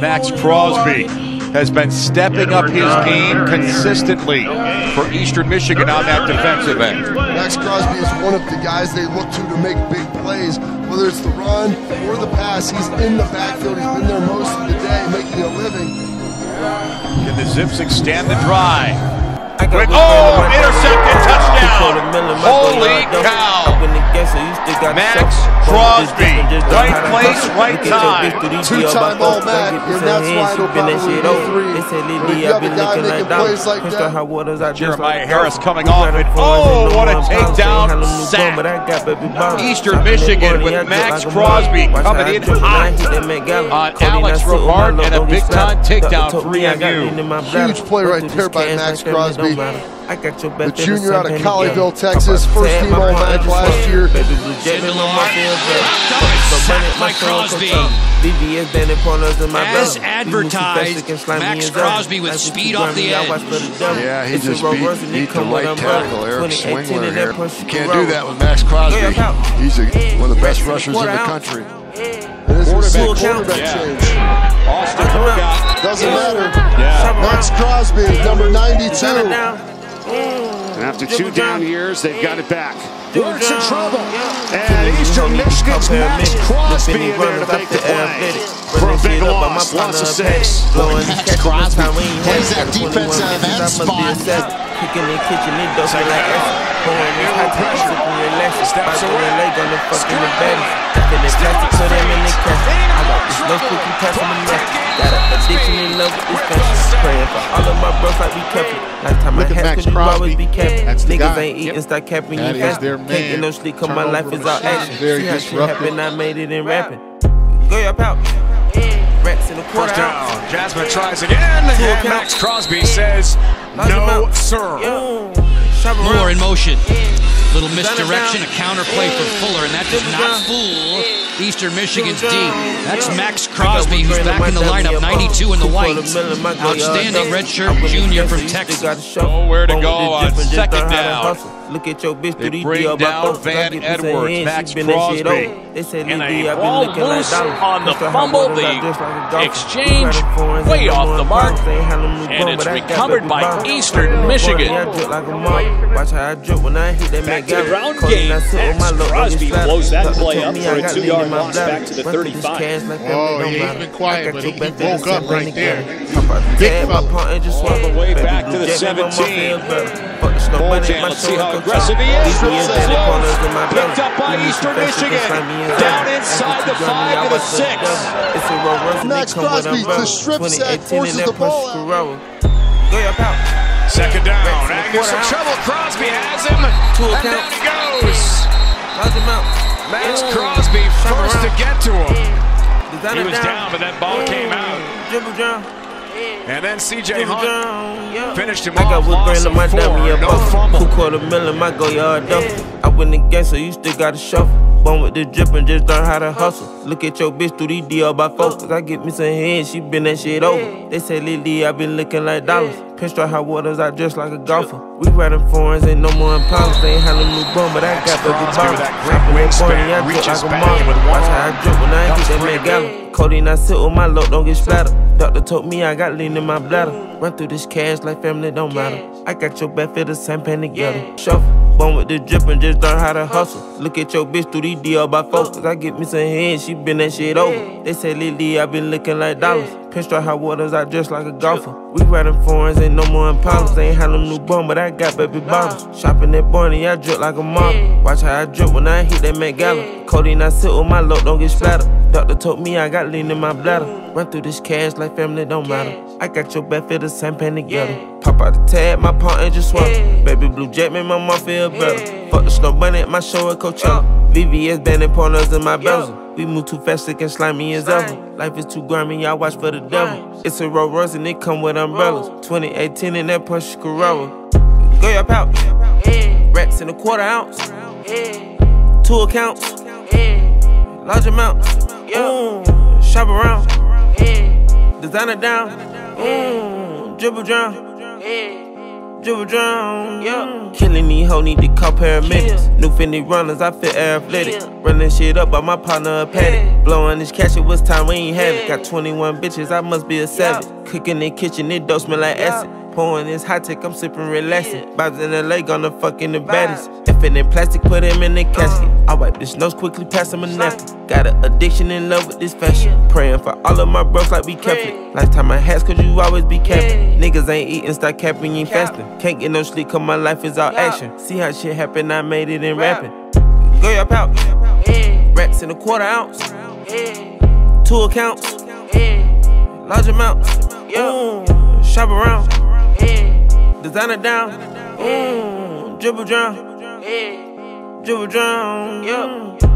Maxx Crosby has been stepping up his game consistently for Eastern Michigan on that defensive end. Maxx Crosby is one of the guys they look to to make big plays, whether it's the run or the pass. He's in the backfield. He's been there most of the day making a living. Can the Zips extend the drive? Oh, intercepted touchdown! Holy cow! Maxx Crosby, right place, right time. Two-time All-Mac, and that's why it'll probably be three. But if you have a guy making plays like that, Jeremiah Harris coming off it. Oh, what a takedown sack. Eastern Michigan with Maxx Crosby coming in hot on Alex Rivard and a big-time takedown for EMU. Huge play right there by Maxx Crosby. The junior out of Colleyville, Texas, first team All-Mac last year. Mike. Crosby. As advertised, Maxx Crosby with speed off the edge. Yeah, he just beat, beat the right tackle, Eric Swingler here. You can't do that with Maxx Crosby. He's a, one of the best rushers in the country. This is a quarterback change. Austin Burgout. Doesn't matter. Yeah. Maxx Crosby is number 92. And after two down years, they've got it back. Works in trouble. And Eastern Michigan's Maxx Crosby in there to make the play. For a big loss, loss of six. Maxx Crosby plays that defensive end spot. Kicking and kitchen it dope like F. Pouring this hot tea, sipping your legs. Steps away, leg on the fucking the bed. Taking the plastic, put them in the cash. I got this no passing the neck. Got an addiction in love with this fashion. Praying for all of my bros like be careful. Last time Look I at had to, always Crosby. be careful. That's the Niggas guy. ain't eating, start capping you fast. their Can't get man. no sleep, cause my life is all action. Very See how shit disruptive. happened, I made it in rapping. Go your pouch. Racks in the quarter First down. Jasmine tries again. And Maxx Crosby says, no, sir. Moore in motion. Little misdirection, a counter play for Fuller, and that does not fool Eastern Michigan's D. That's Maxx Crosby, who's back in the lineup, 92 in the white. Outstanding redshirt junior from Texas. Nowhere to go on second down. Look at your bitch They through bring these down Van Edwards, Maxx Crosby. They said And Lee a D, I been ball looking like loose on the Mr. Fumble. Waters, I The like a golfer. exchange We got foreigns, way off the mark. bombs, ain't had no new And it's but I got recovered by. Eastern Boy, Michigan. I drip like a mom. Watch how I drip when I hit that Back Met to the Galley. ground game. I sit on Maxx my low, Crosby blows that play up for I a got two-yard lean in my loss back to the Run through this 35. cash like Oh, family don't he ain't matter. been quiet, I got but he back woke up right there. game. Pop out the Big tag, my fella. punt and just All swap. the way back to the 17. Feel better. Fuck the snow Ball bunny, jam. Let's see how aggressive he is. DBS Strip in the corners in my Picked up by Eastern confess, you can Michigan. slime me in Down inside the five gun to the six. devil. It's a Rolls Royce and Maxx they come with Crosby, umbrella. the strip sack forces the ball Porsche out. Go your pouch. Second down. Rex in the Aggies some trouble. Crosby has him. Two And down he goes. Lock him out. Maxx Ooh. Crosby first to get to him. He was down, but that ball came out. Dribble down. And then CJ Dribble Hunt down. Yeah. Finished him I got Loss grain on my dummy, yeah, No fumble. Two quarter million, my go yard duffel. I win the game, so you still gotta shuffle. Born with the drip and just learn how to hustle. Look at your bitch through these DL by focus. I get me some head, she been that shit over. They say Lily, I been looking like dollars. Pinstripe hot waters, I dress like a golfer. We riding foreigns, ain't no more impounders. They ain't no new bum, but I got the Crosby bombs. with that Shopping that I drip like a mom. with Watch how I drip when I Dumps hit that. Met Gala. Cody I sit with oh, my load, don't get splattered. Doctor told me I got lean in my bladder. Run through this cash like family don't matter. I got your back, feel the same pain together. Shuffle, born with the drip and just learn how to hustle. Look at your bitch through these DL by focus. Oh. I get me some head, she been that shit over. They say Lily, I been looking like dollars. Pinstripe hot waters, I dress like a golfer. We riding foreigns, ain't no more impounders. Oh. They ain't had no new bum, but I got baby bottles. Shopping at Barney, I drip like a model. Watch how I drip when I hit that Met Gala. Cody I sit with my load, don't get splattered. Doctor told me I got lean in my bladder. Run through this cash like family don't matter. I got your back, feel the same pain together. Pop out the tag, my pawn and just swap. Baby blue jet make my mom feel better. Fuck the snow bunny at my show at Coachella. VVS banding partners in my bezel. We move too fast, can slime me as ever. Life is too grimy, y'all watch for the devil. It's a Rolls Royce and it come with umbrellas. 2018 in that Porsche Carrera. Go your pouch. Racks in a quarter ounce. Two accounts. Large amounts. Mm, shop around. Designer down. Mm, dribble drown. dribble drown. Yeah. Killing these hoes need to call paramedics. New Fendi runners, I feel athletic. Running shit up by my partner a paddock. Blowing this cash, it was time we ain't had it. Got 21 bitches, I must be a savage. Cooking in the kitchen, it don't smell like acid. Pouring this high tech, I'm sipping relaxing. Vibes in LA, gonna fucking the baddest. it ain't plastic, put him in the casket. I wipe this nose quickly, pass him a napkin. Got an addiction in love with this fashion. Praying for all of my bros like we Catholic. Lifetime my hats, cause you always be capping. Niggas ain't eating, start capping, ain't fasting. Can't get no sleep, cause my life is all action. See how shit happen, I made it in rapping. Go your pouch. Rats in a quarter ounce. Two accounts. Large amounts. Ooh, shop around. Designer down. Ooh, dribble drown. Dribble drown. Yeah.